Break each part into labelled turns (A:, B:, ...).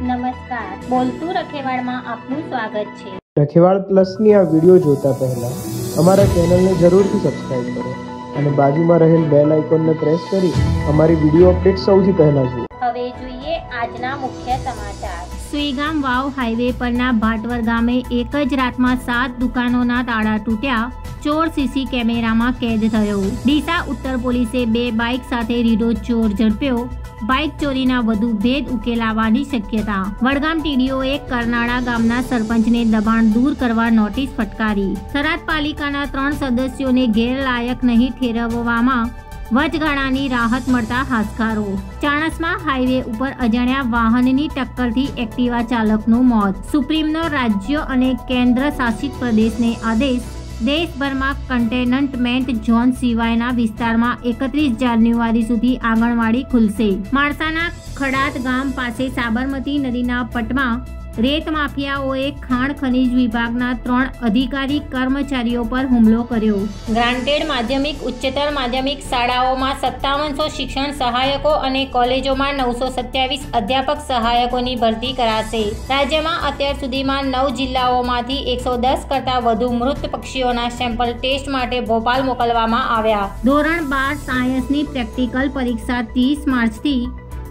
A: નમસ્કાર. બોલતું રખેવાડમાં આપનું સ્વાગત છે.
B: રખેવાડ પ્લસની આ વીડિયો જોતા પહેલા અમારા ચેનલને જરૂરથી સબસ્ક્રાઇબ કરો અને બાજુમાં રહેલ બેલ આઇકોનને પ્રેસ કરી અમારી વીડિયો અપડેટ સૌથી પહેલા જુઓ.
A: હવે જોઈએ આજના મુખ્ય સમાચાર.
C: સુઈગામ વાવ હાઈવે પરના ભાટવર ગામે એક જ રાતમાં સાત દુકાનોના તાળા તૂટ્યા ચોર સીસી કેમેરામાં કેદ થયો. ડીસા ઉત્તર પોલીસે બે બાઇક સાથે રીડો ચોર ઝડપ્યો બાઇક ચોરીના વધુ ભેદ ઉકેલાવાની શક્યતા. વડગામ ટીડીઓએ કરનાળા ગામના સરપંચને દબાણ દૂર કરવા નોટિસ ફટકારી. થરાદ પાલિકાના ત્રણ સદસ્યોને ગેરલાયક નહીં ઠેરવવામાં વચગાળાની રાહત મળતા હાશકારો. ચાણસમાં હાઈવે ઉપર અજાણ્યા વાહનની ટક્કરથી એક્ટિવા ચાલકનું મોત. સુપ્રીમનો રાજ્ય અને કેન્દ્ર શાસિત પ્રદેશને આદેશ દેશભરમાં કન્ટેનમેન્ટ ઝોન સિવાયના વિસ્તારમાં એકત્રીસ જાન્યુઆરી સુધી આંગણવાડી ખુલશે. માણસાના ખડાત ગામ પાસે સાબરમતી નદીના પટમાં રેત માફિયાઓએ ખાણ ખનીજ વિભાગના ત્રણ અધિકારી કર્મચારીઓ પર હુમલો કર્યો.
A: ગ્રાન્ટેડ માધ્યમિક ઉચ્ચતર માધ્યમિક શાળાઓમાં સત્તાવનસો શિક્ષણ સહાયકો અને કોલેજોમાં નવસો સત્યાવીસ અધ્યાપક સહાયકોની ભરતી કરાશે. રાજ્યમાં અત્યાર સુધીમાં નવ જિલ્લાઓમાંથી એકસો દસ કરતાં વધુ મૃત પક્ષીઓના સેમ્પલ ટેસ્ટ માટે ભોપાલ મોકલવામાં આવ્યા.
C: ધોરણ બાર સાયન્સની પ્રેક્ટિકલ પરીક્ષા ત્રીસ માર્ચથી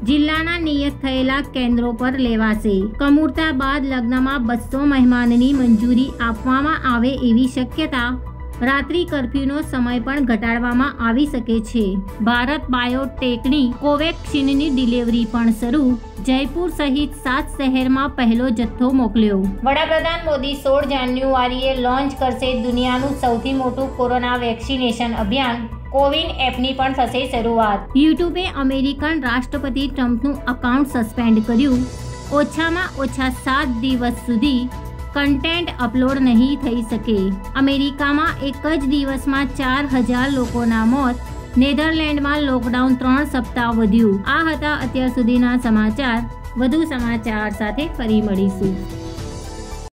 C: જિલ્લાના નિયત થયેલા કેન્દ્રો પર લેવાશે. કમૂરતા બાદ લગ્નમાં બસો મહેમાનની મંજૂરી આપવામાં આવે એવી શક્યતા રાત્રિ કર્ફ્યુનો સમય પણ ઘટાડવામાં આવી શકે છે. ભારત બાયોટેકની કોવેક્સિનની ડિલિવરી પણ શરૂ. જયપુર સહિત સાત શહેરમાં પહેલો જથ્થો મોકલ્યો.
A: વડાપ્રધાન મોદી સોળ જાન્યુઆરીએ લોન્ચ કરશે દુનિયાનું સૌથી મોટું કોરોના વેક્સિનેશન અભિયાન. કોવિન એપની પણ થશે શરૂઆત.
C: યુટ્યુબે અમેરિકન રાષ્ટ્રપતિ ટ્રમ્પનું અકાઉન્ટ સસ્પેન્ડ કર્યું. ઓછામાં ઓછા સાત દિવસ સુધી કન્ટેન્ટ અપલોડ નહીં થઈ શકે. અમેરિકામાં એક જ દિવસમાં ચાર હજાર લોકોના મોત. નેધરલેન્ડમાં લોકડાઉન ત્રણ સપ્તાહ વધ્યું. આ હતા અત્યાર સુધીના સમાચાર. વધુ સમાચાર સાથે ફરી મળીશું.